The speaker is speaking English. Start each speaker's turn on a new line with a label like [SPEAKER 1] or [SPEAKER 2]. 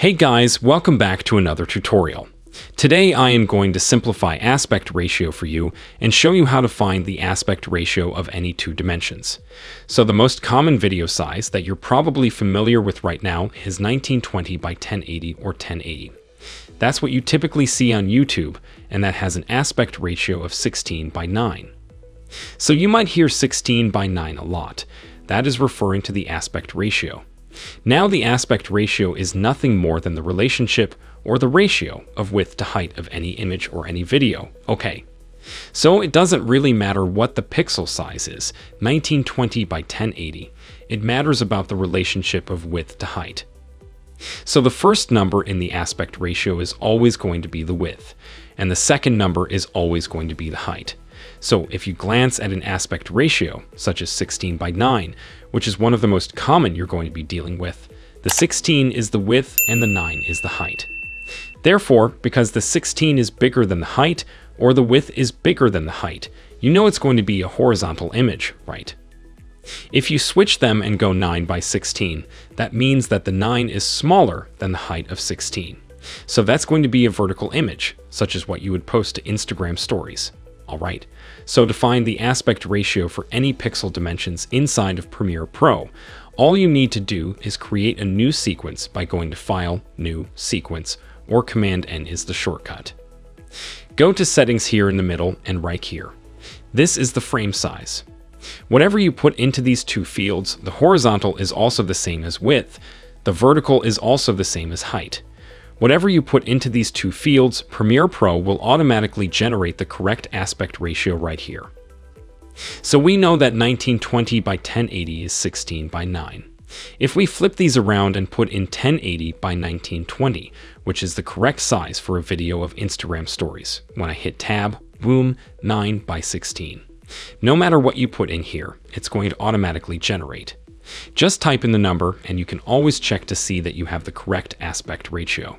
[SPEAKER 1] Hey guys, welcome back to another tutorial. Today I am going to simplify aspect ratio for you and show you how to find the aspect ratio of any two dimensions. So the most common video size that you're probably familiar with right now is 1920 by 1080 or 1080. That's what you typically see on YouTube, and that has an aspect ratio of 16 by 9. So you might hear 16 by 9 a lot. That is referring to the aspect ratio. Now the aspect ratio is nothing more than the relationship or the ratio of width to height of any image or any video. Okay. So it doesn't really matter what the pixel size is, 1920 by 1080. It matters about the relationship of width to height. So the first number in the aspect ratio is always going to be the width, and the second number is always going to be the height. So if you glance at an aspect ratio, such as 16 by 9, which is one of the most common you're going to be dealing with, the 16 is the width and the 9 is the height. Therefore, because the 16 is bigger than the height, or the width is bigger than the height, you know it's going to be a horizontal image, right? If you switch them and go 9 by 16, that means that the 9 is smaller than the height of 16. So that's going to be a vertical image, such as what you would post to Instagram stories. Alright, so to find the aspect ratio for any pixel dimensions inside of Premiere Pro, all you need to do is create a new sequence by going to File, New, Sequence, or Command-N is the shortcut. Go to Settings here in the middle and right here. This is the frame size. Whatever you put into these two fields, the horizontal is also the same as width, the vertical is also the same as height. Whatever you put into these two fields, Premiere Pro will automatically generate the correct aspect ratio right here. So we know that 1920 by 1080 is 16 by 9. If we flip these around and put in 1080 by 1920, which is the correct size for a video of Instagram stories, when I hit tab, boom, 9 by 16. No matter what you put in here, it's going to automatically generate. Just type in the number and you can always check to see that you have the correct aspect ratio.